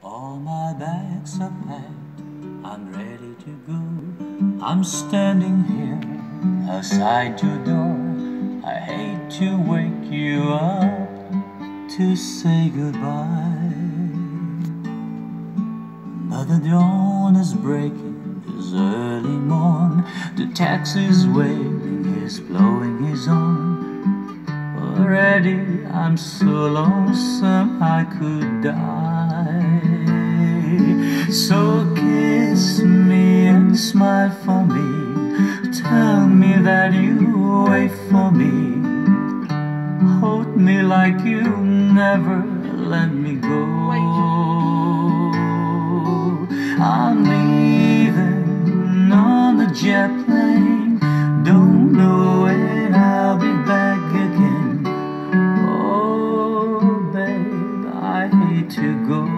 All my bags are packed, I'm ready to go. I'm standing here outside your door. I hate to wake you up to say goodbye. But the dawn is breaking, this early morn. The taxi's waiting, he's blowing his horn. Already I'm so lonesome I could die. So kiss me and smile for me. Tell me that you wait for me. Hold me like you never let me go. I'm leaving on a jet plane. Don't know when I'll be back again. Oh, babe, I hate to go.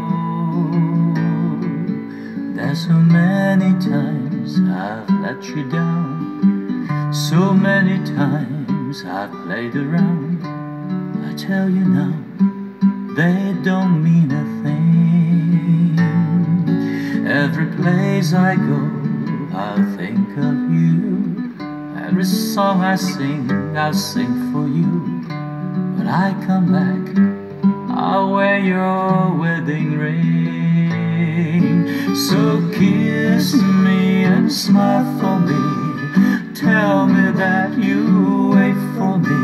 There's so many times I've let you down. So many times I've played around. I tell you now, they don't mean a thing. Every place I go, I'll think of you. Every song I sing, I'll sing for you. When I come back, I'll wear your wedding ring. So kiss me and smile for me. Tell me that you wait for me.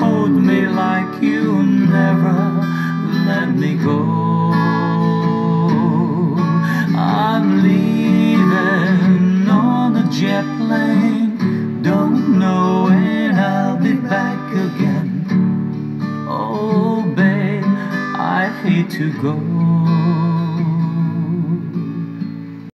Hold me like you never let me go. I'm leaving on a jet plane. Don't know when I'll be back again. Oh, babe, I hate to go.